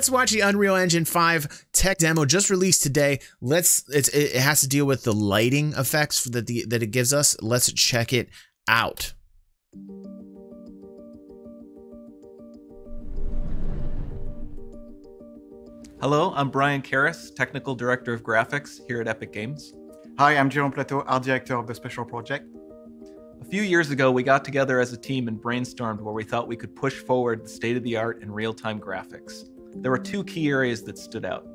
Let's watch the Unreal Engine 5 tech demo just released today. Let's it has to deal with the lighting effects that the that it gives us. Let's check it out. Hello, I'm Brian Karis, Technical Director of Graphics here at Epic Games. Hi, I'm Jerome Platteaux, Art Director of the Special Project. A few years ago, we got together as a team and brainstormed where we thought we could push forward the state of the art in real time graphics there were two key areas that stood out.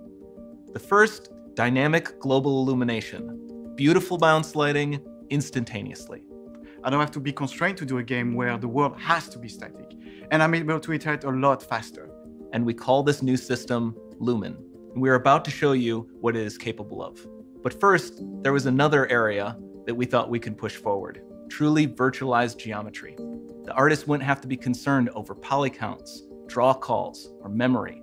The first, dynamic global illumination, beautiful bounce lighting instantaneously. I don't have to be constrained to do a game where the world has to be static, and I'm able to iterate a lot faster. And we call this new system Lumen. And we're about to show you what it is capable of. But first, there was another area that we thought we could push forward truly virtualized geometry. The artist wouldn't have to be concerned over poly counts, draw calls, or memory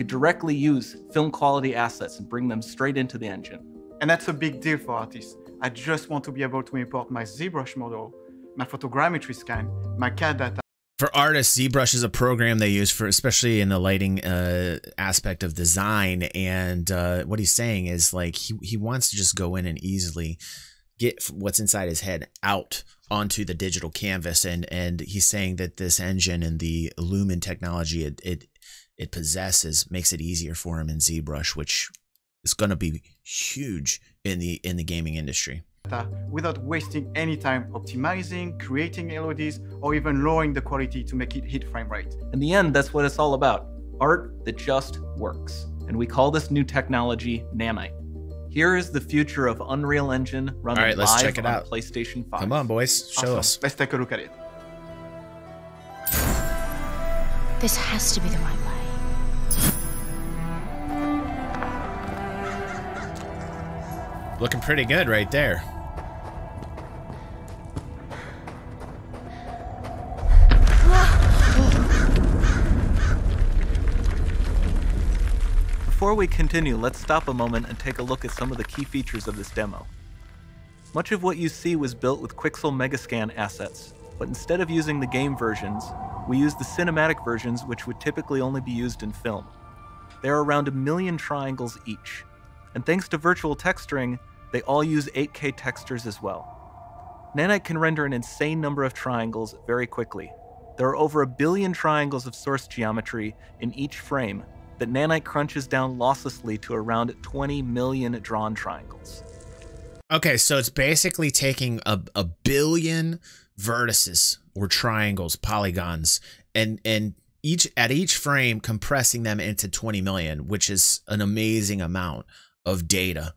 could directly use film quality assets and bring them straight into the engine. And that's a big deal for artists. I just want to be able to import my ZBrush model, my photogrammetry scan, my CAD data. For artists, ZBrush is a program they use for, especially in the lighting uh, aspect of design. And uh, what he's saying is like he, he wants to just go in and easily get what's inside his head out onto the digital canvas. And and he's saying that this engine and the Lumen technology it, it it possesses makes it easier for him in ZBrush, which is going to be huge in the in the gaming industry. Without wasting any time optimizing, creating LODs, or even lowering the quality to make it hit frame rate. In the end, that's what it's all about. Art that just works. And we call this new technology Nanite. Here is the future of Unreal Engine running All right, let's live check it on out. PlayStation 5. Come on, boys. Show awesome. us. Let's take a look at it. This has to be the right way. Looking pretty good right there. Before we continue, let's stop a moment and take a look at some of the key features of this demo. Much of what you see was built with Quixel Megascan assets, but instead of using the game versions, we used the cinematic versions which would typically only be used in film. There are around a million triangles each, and thanks to virtual texturing, they all use 8K textures as well. Nanite can render an insane number of triangles very quickly. There are over a billion triangles of source geometry in each frame that Nanite crunches down losslessly to around 20 million drawn triangles. Okay, so it's basically taking a, a billion vertices or triangles, polygons, and and each at each frame compressing them into 20 million, which is an amazing amount of data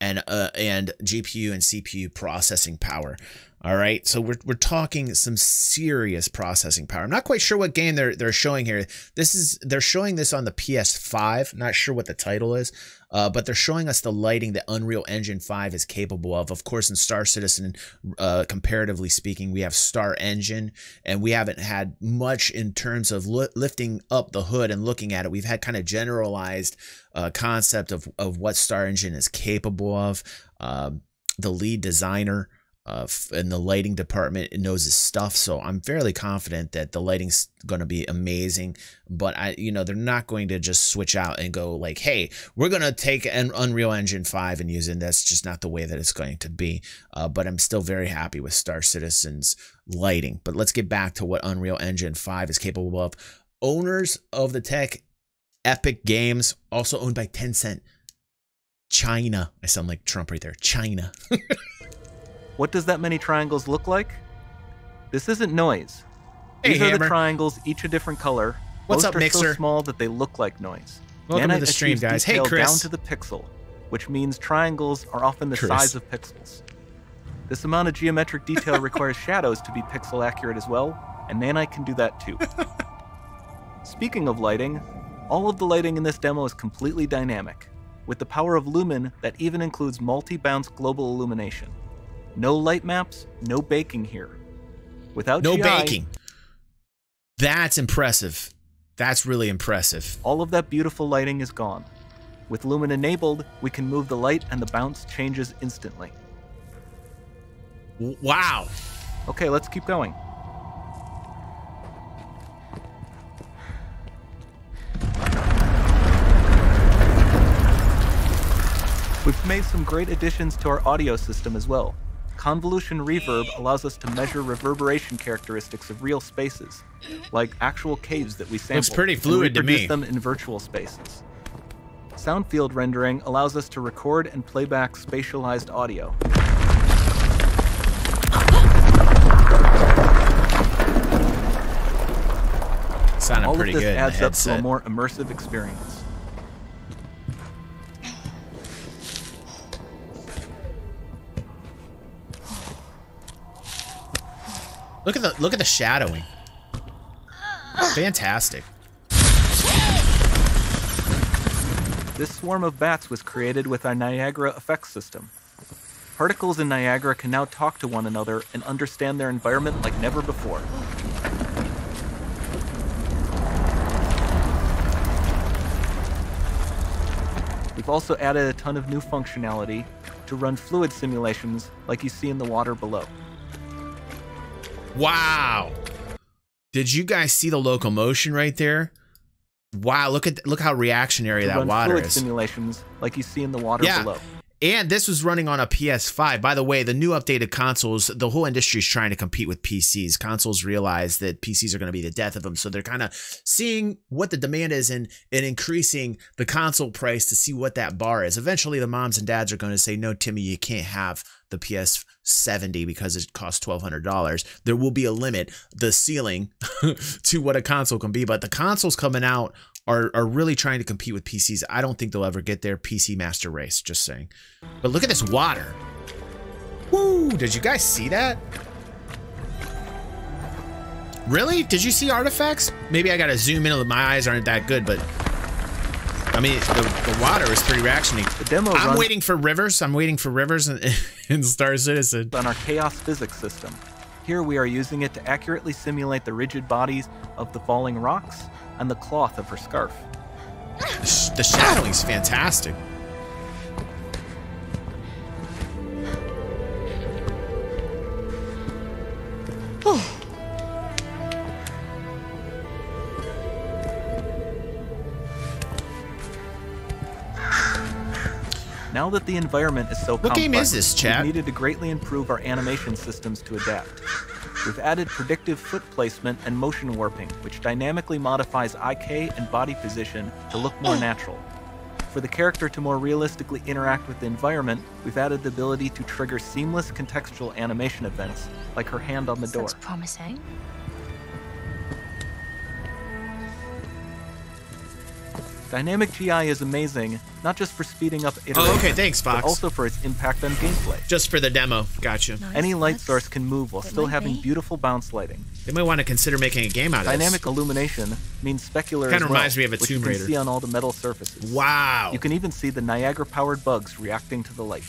and uh, and GPU and CPU processing power. All right, so we're we're talking some serious processing power. I'm not quite sure what game they're they're showing here. This is they're showing this on the PS5. Not sure what the title is, uh, but they're showing us the lighting that Unreal Engine 5 is capable of. Of course, in Star Citizen, uh, comparatively speaking, we have Star Engine, and we haven't had much in terms of li lifting up the hood and looking at it. We've had kind of generalized uh, concept of of what Star Engine is capable of. Um, the lead designer uh, in the lighting department knows his stuff. So I'm fairly confident that the lighting's going to be amazing. But I, you know, they're not going to just switch out and go like, "Hey, we're going to take an Unreal Engine 5 and use it." That's just not the way that it's going to be. Uh, but I'm still very happy with Star Citizen's lighting. But let's get back to what Unreal Engine 5 is capable of. Owners of the tech, Epic Games, also owned by Tencent. China. I sound like Trump right there. China. What does that many triangles look like? This isn't noise. Hey, These are Hammer. the triangles, each a different color. What's Most up, are Mixer? so small that they look like noise. Welcome to Nanite the stream, guys. Hey, detail Chris. Down to the pixel, which means triangles are often the Chris. size of pixels. This amount of geometric detail requires shadows to be pixel accurate as well, and Nanite can do that too. Speaking of lighting, all of the lighting in this demo is completely dynamic, with the power of Lumen that even includes multi-bounce global illumination. No light maps, no baking here. Without no GI, baking. That's impressive. That's really impressive. All of that beautiful lighting is gone. With Lumen enabled, we can move the light and the bounce changes instantly. Wow. Okay, let's keep going. We've made some great additions to our audio system as well. Convolution reverb allows us to measure reverberation characteristics of real spaces, like actual caves that we sample. pretty and fluid to me. them in virtual spaces. Sound field rendering allows us to record and playback spatialized audio. Sounded All of this good. adds up to a more immersive experience. Look at the look at the shadowing. Fantastic. This swarm of bats was created with our Niagara effects system. Particles in Niagara can now talk to one another and understand their environment like never before. We've also added a ton of new functionality to run fluid simulations like you see in the water below. Wow. Did you guys see the locomotion right there? Wow, look at look how reactionary To that water is. simulations like you see in the water Yeah. below. And this was running on a PS5. By the way, the new updated consoles, the whole industry is trying to compete with PCs. Consoles realize that PCs are going to be the death of them. So they're kind of seeing what the demand is and, and increasing the console price to see what that bar is. Eventually, the moms and dads are going to say, no, Timmy, you can't have the PS70 because it costs $1,200. There will be a limit, the ceiling to what a console can be. But the consoles coming out are, are really trying to compete with PCs. I don't think they'll ever get there. PC Master Race, just saying. But look at this water. Woo! Did you guys see that? Really? Did you see artifacts? Maybe I gotta zoom in. My eyes aren't that good, but I mean, the, the water is pretty reactioning. The demo I'm waiting for rivers. I'm waiting for rivers in, in Star Citizen. on our chaos physics system. Here we are using it to accurately simulate the rigid bodies of the falling rocks and the cloth of her scarf. The, sh- the shadowing's fantastic. Now that the environment is so What complex, game is this, chat? we've needed to greatly improve our animation systems to adapt. We've added predictive foot placement and motion warping, which dynamically modifies IK and body position to look more hmm. natural. For the character to more realistically interact with the environment, we've added the ability to trigger seamless contextual animation events, like her hand on the door. Looks promising. Dynamic GI is amazing, not just for speeding up iterations, Oh, okay, thanks, but also for its impact on gameplay. Just for the demo. Gotcha. Nice. Any light source can move while it still having be. beautiful bounce lighting. They might want to consider making a game out of Dynamic this. illumination means specular Kinda as well, reminds me of a which Tomb you can see on all the metal surfaces. Wow. You can even see the Niagara-powered bugs reacting to the light.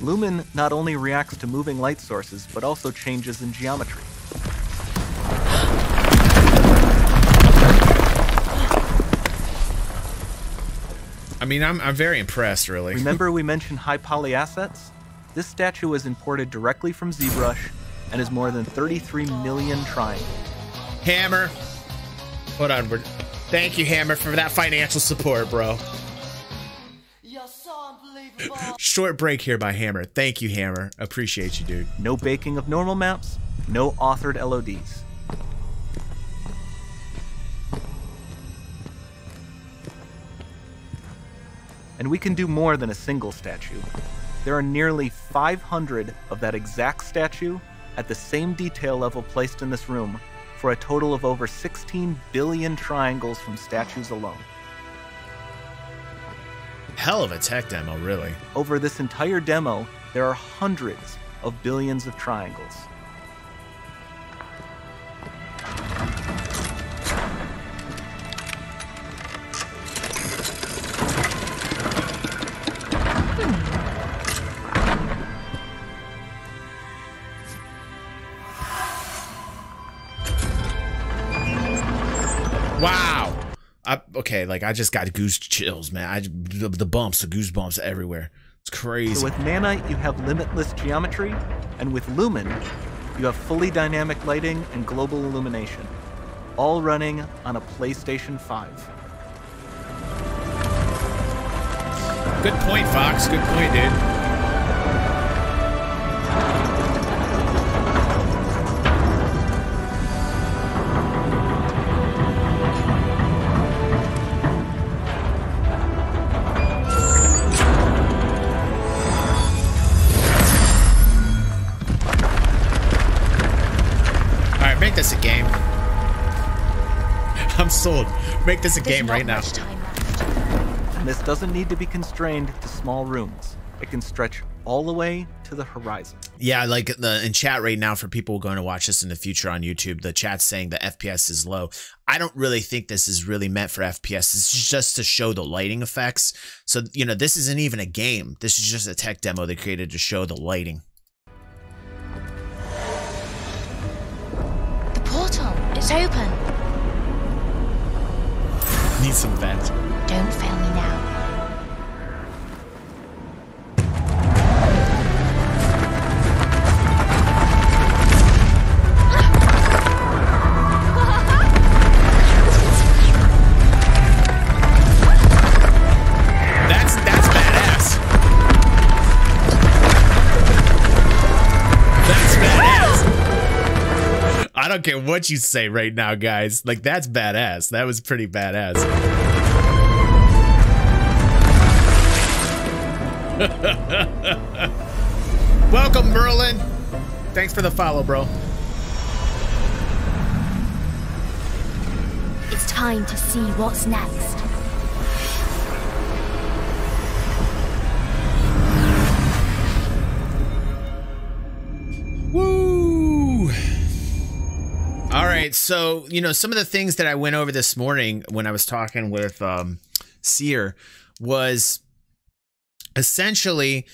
Lumen not only reacts to moving light sources, but also changes in geometry. I mean, I'm, I'm very impressed, really. Remember we mentioned high poly assets? This statue was imported directly from ZBrush and is more than 33 million triangles. Hammer. Hold on. We're, thank you, Hammer, for that financial support, bro. Short break here by Hammer. Thank you, Hammer. Appreciate you, dude. No baking of normal maps, no authored LODs. And we can do more than a single statue. There are nearly 500 of that exact statue at the same detail level placed in this room for a total of over 16 billion triangles from statues alone. Hell of a tech demo, really. Over this entire demo, there are hundreds of billions of triangles. Wow. I, okay, like I just got goose chills, man. I the, the bumps, the goosebumps everywhere. It's crazy. So with Nanite, you have limitless geometry, and with Lumen, you have fully dynamic lighting and global illumination, all running on a PlayStation 5. Good point, Fox. Good point, dude. Sold. Make this a There's game right now. much time left. And this doesn't need to be constrained to small rooms. It can stretch all the way to the horizon. Yeah, like the in chat right now for people going to watch this in the future on YouTube, the chat's saying the FPS is low. I don't really think this is really meant for FPS. It's just to show the lighting effects. So, you know, this isn't even a game. This is just a tech demo they created to show the lighting. The portal, it's open. Vent. Don't fail me now. What you say right now, guys. Like that's badass. That was pretty badass. Welcome, Merlin. Thanks for the follow, bro. It's time to see what's next. Woo! All right, so you know some of the things that I went over this morning when I was talking with um, Seer was essentially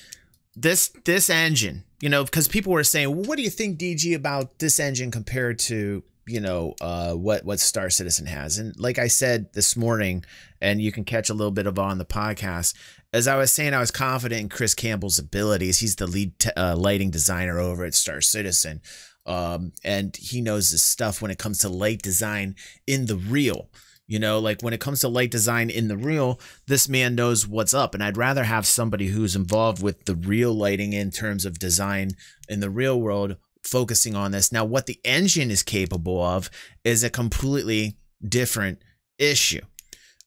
this this engine. You know, because people were saying, well, "What do you think, DG, about this engine compared to you know uh, what what Star Citizen has?" And like I said this morning, and you can catch a little bit of on the podcast. As I was saying, I was confident in Chris Campbell's abilities. He's the lead uh, lighting designer over at Star Citizen, um, and he knows his stuff when it comes to light design in the real. You know, like when it comes to light design in the real, this man knows what's up. And I'd rather have somebody who's involved with the real lighting in terms of design in the real world focusing on this. Now, what the engine is capable of is a completely different issue.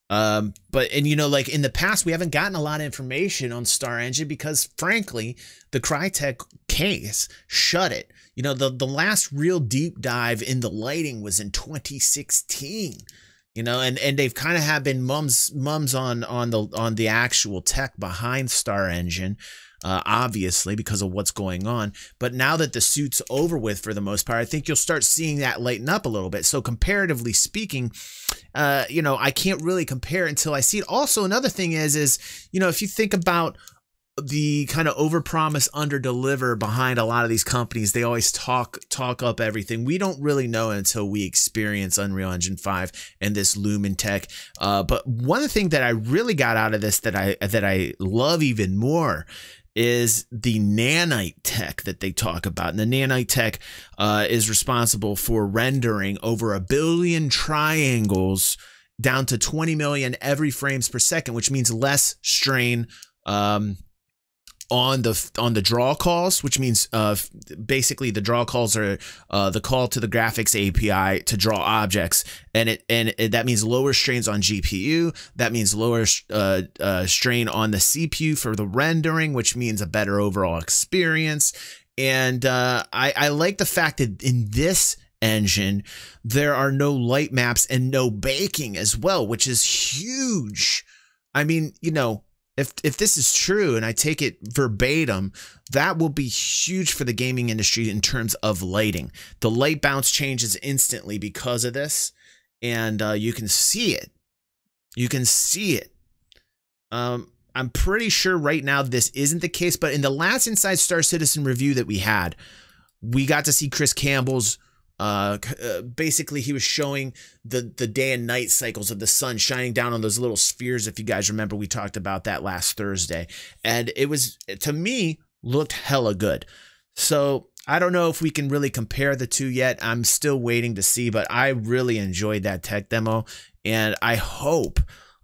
Um, but and you know, like in the past, we haven't gotten a lot of information on Star Engine because frankly, the Crytek case shut it. You know, the the last real deep dive in the lighting was in 2016 you know and and they've kind of have been mums mums on on the on the actual tech behind star engine uh, obviously because of what's going on. But now that the suit's over with for the most part i think you'll start seeing that lighten up a little bit. So comparatively speaking uh, you know i can't really compare until i see it. Also another thing is is you know if you think about the kind of overpromise underdeliver behind a lot of these companies they always talk talk up everything. We don't really know until we experience unreal engine 5 and this lumen tech. Uh, but one thing that i really got out of this that i that i love even more is the nanite tech that they talk about. And the nanite tech uh, is responsible for rendering over a billion triangles down to 20 million every frames per second, which means less strain um, on the on the draw calls, which means uh, basically the draw calls are uh, the call to the graphics API to draw objects, and it and it, that means lower strains on GPU. That means lower uh, uh, strain on the CPU for the rendering, which means a better overall experience. And uh, I, I like the fact that in this engine there are no light maps and no baking as well, which is huge. I mean, you know, if if this is true and I take it verbatim, that will be huge for the gaming industry in terms of lighting. The light bounce changes instantly because of this, and uh, you can see it. You can see it. Um, I'm pretty sure right now this isn't the case, but in the last Inside Star Citizen review that we had, we got to see Chris Campbell's uh, uh, basically he was showing the the day and night cycles of the sun shining down on those little spheres if you guys remember we talked about that last thursday. And it was to me looked hella good. So i don't know if we can really compare the two yet. I'm still waiting to see but i really enjoyed that tech demo. And i hope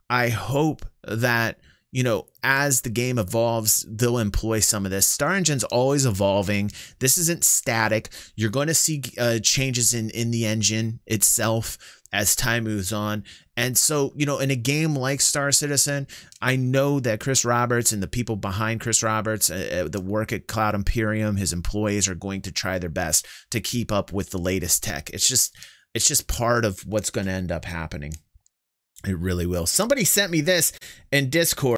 i hope that you know, as the game evolves, they'll employ some of this. Star Engine's always evolving. This isn't static. You're going to see uh, changes in in the engine itself as time moves on. And so, you know, in a game like Star Citizen, I know that Chris Roberts and the people behind Chris Roberts, uh, uh, the work at Cloud Imperium, his employees are going to try their best to keep up with the latest tech. It's just it's just part of what's going to end up happening. It really will. Somebody sent me this in Discord.